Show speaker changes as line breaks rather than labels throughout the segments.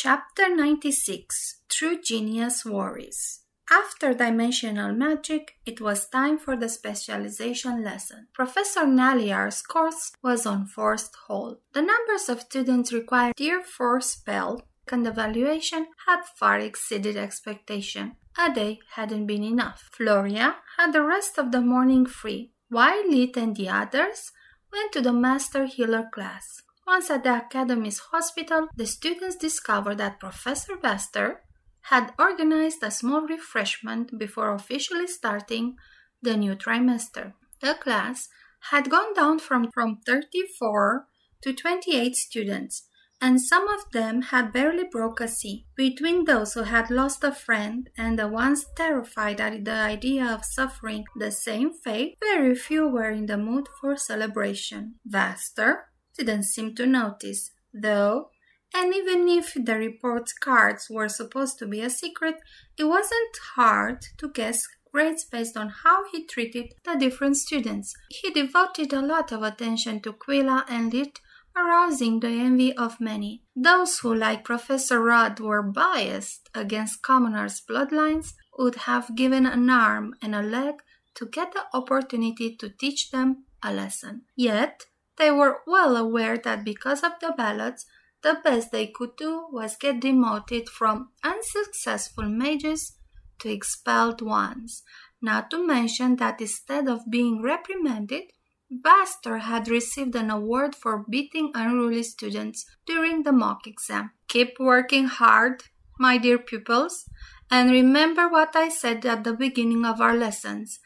Chapter 96 True Genius Worries after dimensional magic, it was time for the specialization lesson. Professor Nalear's course was on forced hold. The numbers of students required tier 4 spell and evaluation had far exceeded expectation. A day hadn't been enough. Phloria had the rest of the morning free, while Lith and the others went to the Master Healer class. Once at the Academy's hospital, the students discovered that Professor Vastor had organized a small refreshment before officially starting the new trimester. The class had gone down from, from 34 to 28 students, and some of them had barely broke a C. Between those who had lost a friend and the ones terrified at the idea of suffering the same fate, very few were in the mood for celebration. Vastor didn't seem to notice, though and even if the report cards were supposed to be a secret, it wasn't hard to guess grades based on how he treated the different students. He devoted a lot of attention to Quylla and Lith, arousing the envy of many. Those who, like Professor Rudd, were biased against commoners' bloodlines would have given an arm and a leg to get the opportunity to teach them a lesson. Yet, they were well aware that because of the ballots, the best they could do was get demoted from unsuccessful mages to expelled ones, not to mention that instead of being reprimanded, Vastor had received an award for beating unruly students during the mock exam. Keep working hard, my dear pupils, and remember what I said at the beginning of our lessons.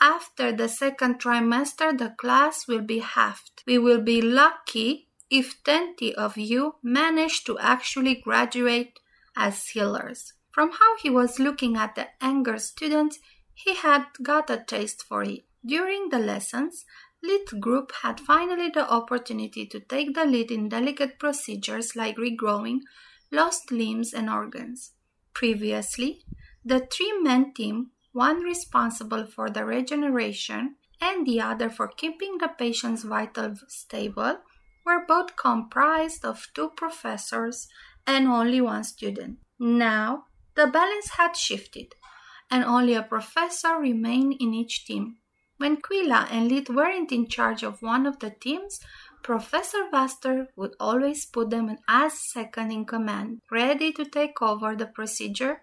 After the second trimester, the class will be halved. We will be lucky if 20 of you manage to actually graduate as healers. From how he was looking at the anger students, he had got a taste for it. During the lessons, Lith group had finally the opportunity to take the lead in delicate procedures like regrowing lost limbs and organs. Previously, the three-man team, one responsible for the regeneration and the other for keeping the patient's vitals stable, were both comprised of two professors and only one student. Now, the balance had shifted, and only a professor remained in each team. When Quylla and Lith weren't in charge of one of the teams, Professor Vastor would always put them as second in command, ready to take over the procedure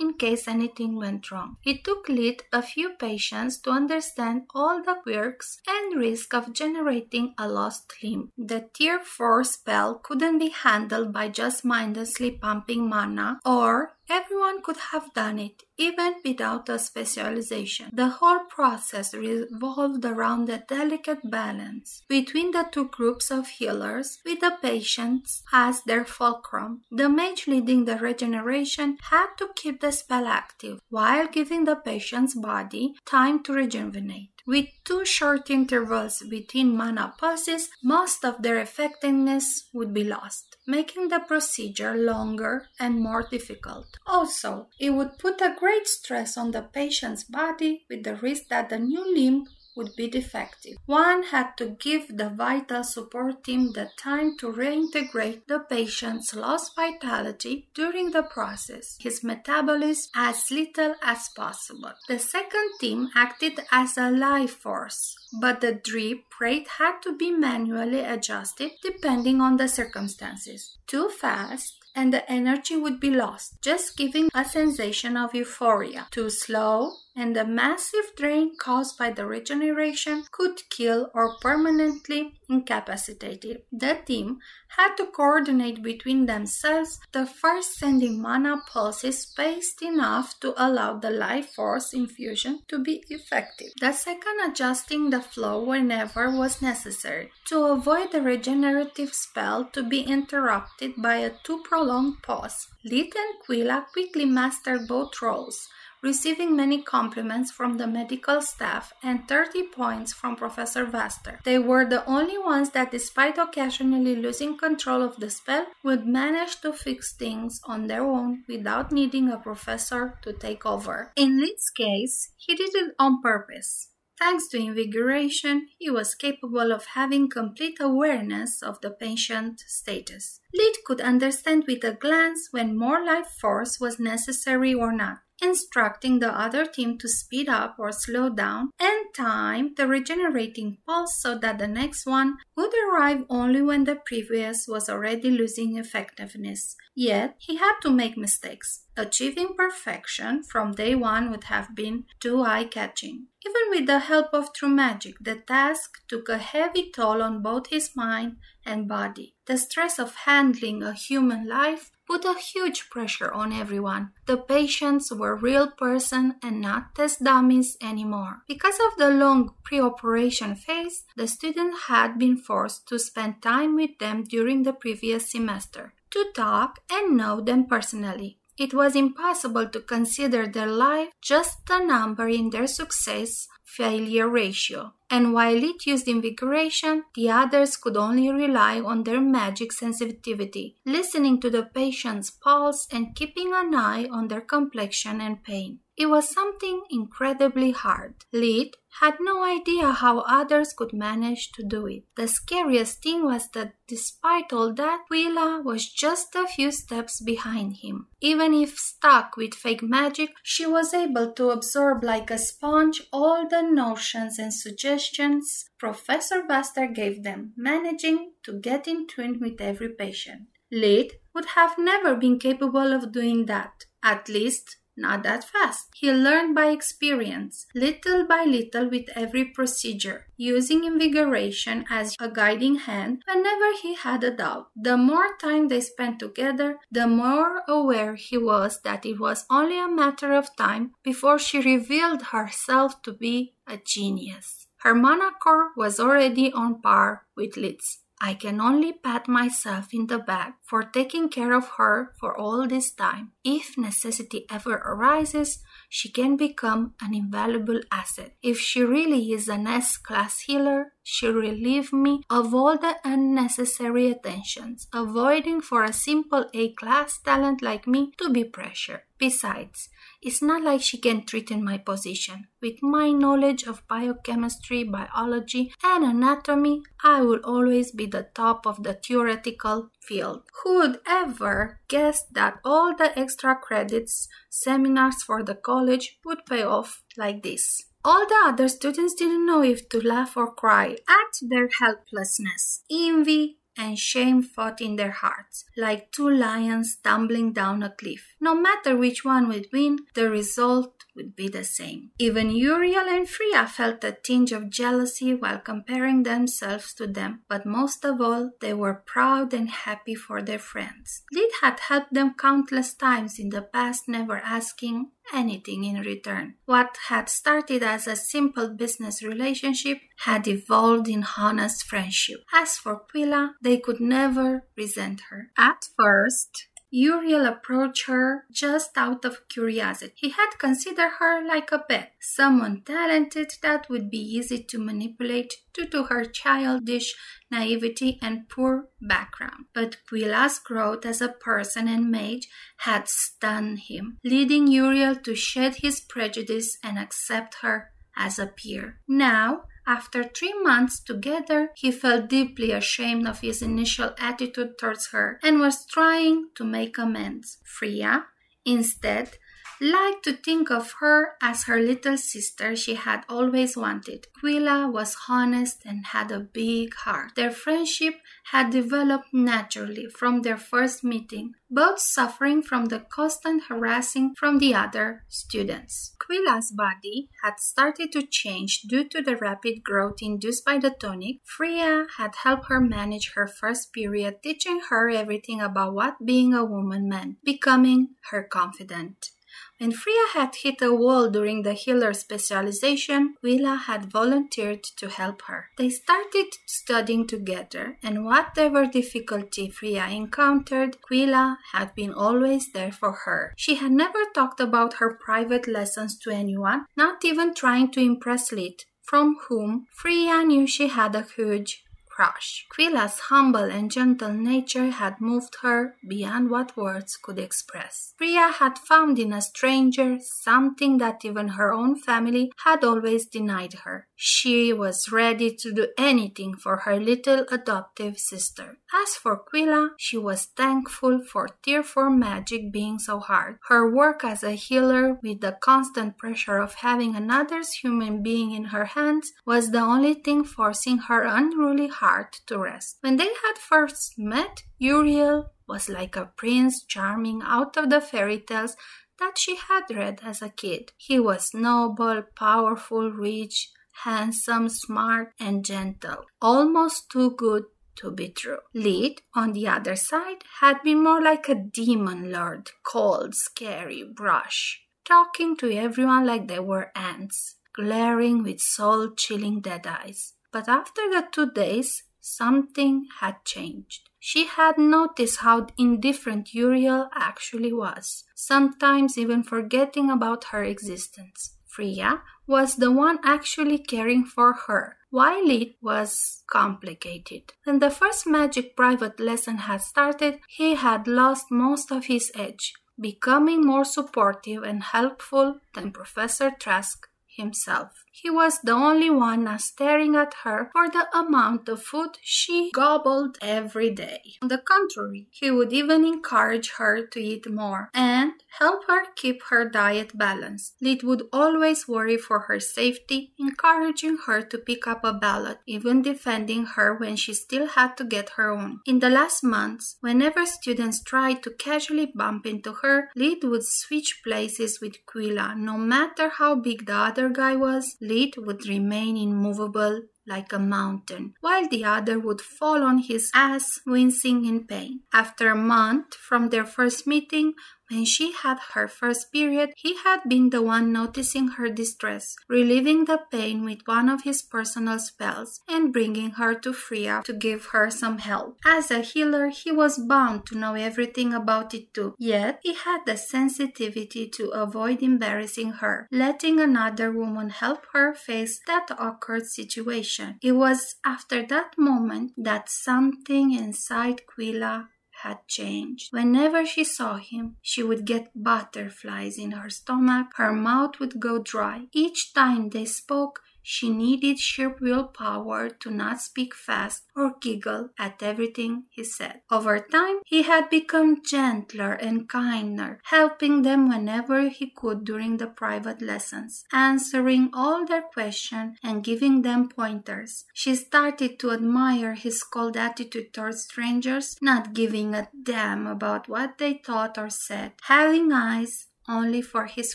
in case anything went wrong. It took Lith a few patients to understand all the quirks and risk of generating a lost limb. The tier 4 spell couldn't be handled by just mindlessly pumping mana or Everyone could have done it, even without a specialization. The whole process revolved around a delicate balance between the two groups of healers, with the patients as their fulcrum. The mage leading the regeneration had to keep the spell active, while giving the patient's body time to rejuvenate. With two short intervals between mana pulses, most of their effectiveness would be lost, making the procedure longer and more difficult. Also, it would put a great stress on the patient's body with the risk that the new limb would be defective. One had to give the vital support team the time to reintegrate the patient's lost vitality during the process, his metabolism as little as possible. The second team acted as a life force, but the drip rate had to be manually adjusted depending on the circumstances. Too fast, and the energy would be lost, just giving a sensation of euphoria. Too slow, and the massive drain caused by the regeneration could kill or permanently incapacitate it. The team had to coordinate between themselves, the first sending mana pulses spaced enough to allow the life force infusion to be effective. The second adjusting the flow whenever was necessary to avoid the regenerative spell to be interrupted by a too prolonged pause. Lith and Quylla quickly mastered both roles receiving many compliments from the medical staff and 30 points from Professor Vastor. They were the only ones that, despite occasionally losing control of the spell, would manage to fix things on their own without needing a professor to take over. In Lith's case, he did it on purpose. Thanks to invigoration, he was capable of having complete awareness of the patient status. Lith could understand with a glance when more life force was necessary or not instructing the other team to speed up or slow down and time the regenerating pulse so that the next one would arrive only when the previous was already losing effectiveness. Yet he had to make mistakes. Achieving perfection from day one would have been too eye catching. Even with the help of true magic, the task took a heavy toll on both his mind and body. The stress of handling a human life put a huge pressure on everyone. The patients were real person and not test dummies anymore. Because of the long pre-operation phase, the student had been forced to spend time with them during the previous semester to talk and know them personally. It was impossible to consider their life just a number in their success failure ratio. And while Lith used invigoration, the others could only rely on their magic sensitivity, listening to the patient's pulse and keeping an eye on their complexion and pain. It was something incredibly hard. Lith had no idea how others could manage to do it. The scariest thing was that despite all that, Quylla was just a few steps behind him. Even if stuck with fake magic, she was able to absorb like a sponge all the notions and suggestions Professor Vastor gave them, managing to get in tune with every patient. Lith would have never been capable of doing that, at least not that fast. He learned by experience, little by little with every procedure, using invigoration as a guiding hand whenever he had a doubt. The more time they spent together, the more aware he was that it was only a matter of time before she revealed herself to be a genius. Her mana core was already on par with Lith's. I can only pat myself in the back for taking care of her for all this time. If necessity ever arises, she can become an invaluable asset. If she really is an S class healer, she'll relieve me of all the unnecessary attentions, avoiding for a simple A class talent like me to be pressured. Besides, it's not like she can threaten my position. With my knowledge of biochemistry, biology, and anatomy, I will always be the top of the theoretical field. Who would ever guess that all the extra credits, seminars for the college would pay off like this? All the other students didn't know if to laugh or cry at their helplessness. Envy, and shame fought in their hearts, like two lions tumbling down a cliff. No matter which one would win, the result would be the same. Even Yurial and Friya felt a tinge of jealousy while comparing themselves to them, but most of all, they were proud and happy for their friends. Lith had helped them countless times in the past, never asking anything in return. What had started as a simple business relationship had evolved in honest friendship. As for Quylla, they could never resent her. At first, Yurial approached her just out of curiosity. He had considered her like a pet, someone talented that would be easy to manipulate due to her childish naivety and poor background. But Quylla's growth as a person and mage had stunned him, leading Yurial to shed his prejudice and accept her as a peer. Now, after three months together, he felt deeply ashamed of his initial attitude towards her and was trying to make amends. Friya, instead, liked to think of her as her little sister she had always wanted. Quylla was honest and had a big heart. Their friendship had developed naturally from their first meeting, both suffering from the constant harassing from the other students. Quylla's body had started to change due to the rapid growth induced by the tonic. Friya had helped her manage her first period, teaching her everything about what being a woman meant, becoming her confidant. When Friya had hit a wall during the healer specialization, Quylla had volunteered to help her. They started studying together, and whatever difficulty Friya encountered, Quylla had been always there for her. She had never talked about her private lessons to anyone, not even trying to impress Lith, from whom Friya knew she had a huge crush. Quylla's humble and gentle nature had moved her beyond what words could express. Friya had found in a stranger something that even her own family had always denied her. She was ready to do anything for her little adoptive sister. As for Quylla, she was thankful for 4 magic being so hard. Her work as a healer with the constant pressure of having another's human being in her hands was the only thing forcing her unruly heart to rest. When they had first met, Yurial was like a prince charming out of the fairy tales that she had read as a kid. He was noble, powerful, rich, handsome, smart, and gentle, almost too good to be true. Lith, on the other side, had been more like a demon lord, cold, scary, brush, talking to everyone like they were ants, glaring with soul chilling dead eyes. But after the two days, something had changed. She had noticed how indifferent Yurial actually was, sometimes even forgetting about her existence. Friya was the one actually caring for her, while it was complicated. When the first magic private lesson had started, he had lost most of his edge, becoming more supportive and helpful than Professor Trask himself. He was the only one now staring at her for the amount of food she gobbled every day. On the contrary, he would even encourage her to eat more and help her keep her diet balanced. Lith would always worry for her safety, encouraging her to pick up a ballot, even defending her when she still had to get her own. In the last months, whenever students tried to casually bump into her, Lith would switch places with Quylla, no matter how big the other guy was Lith would remain immovable like a mountain, while the other would fall on his ass, wincing in pain. After a month from their first meeting, when she had her first period, he had been the one noticing her distress, relieving the pain with one of his personal spells, and bringing her to Friya to give her some help. As a healer, he was bound to know everything about it too, yet he had the sensitivity to avoid embarrassing her, letting another woman help her face that awkward situation. It was after that moment that something inside Quylla had changed. Whenever she saw him, she would get butterflies in her stomach, her mouth would go dry. Each time they spoke, she needed sheer willpower to not speak fast or giggle at everything he said. Over time, he had become gentler and kinder, helping them whenever he could during the private lessons, answering all their questions and giving them pointers. She started to admire his cold attitude towards strangers, not giving a damn about what they thought or said, having eyes only for his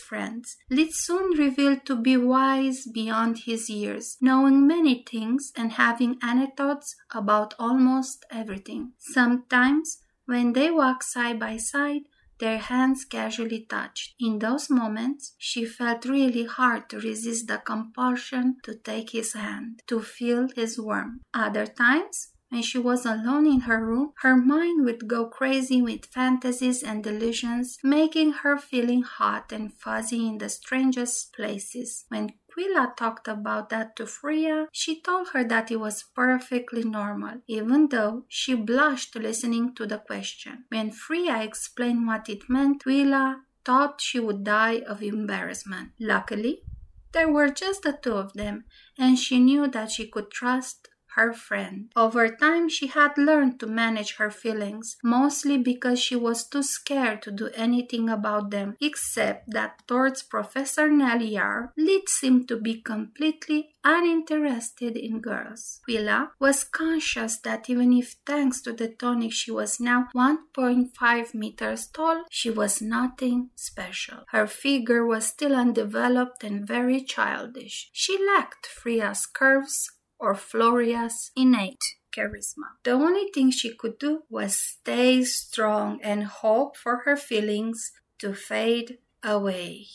friends. Lith soon revealed to be wise beyond his years, knowing many things and having anecdotes about almost everything. Sometimes, when they walked side by side, their hands casually touched. In those moments, she felt really hard to resist the compulsion to take his hand, to feel his warmth. Other times, when she was alone in her room, her mind would go crazy with fantasies and delusions, making her feeling hot and fuzzy in the strangest places. When Quylla talked about that to Friya, she told her that it was perfectly normal, even though she blushed listening to the question. When Friya explained what it meant, Quylla thought she would die of embarrassment. Luckily, there were just the two of them, and she knew that she could trust her friend. Over time, she had learned to manage her feelings, mostly because she was too scared to do anything about them, except that towards Professor Nalear, Lith seemed to be completely uninterested in girls. Quylla was conscious that even if thanks to the tonic she was now 1.5 meters tall, she was nothing special. Her figure was still undeveloped and very childish. She lacked Friya's curves, or Phloria's innate charisma. The only thing she could do was stay strong and hope for her feelings to fade away.